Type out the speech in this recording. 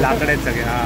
लाकड आहेत सगळे हा.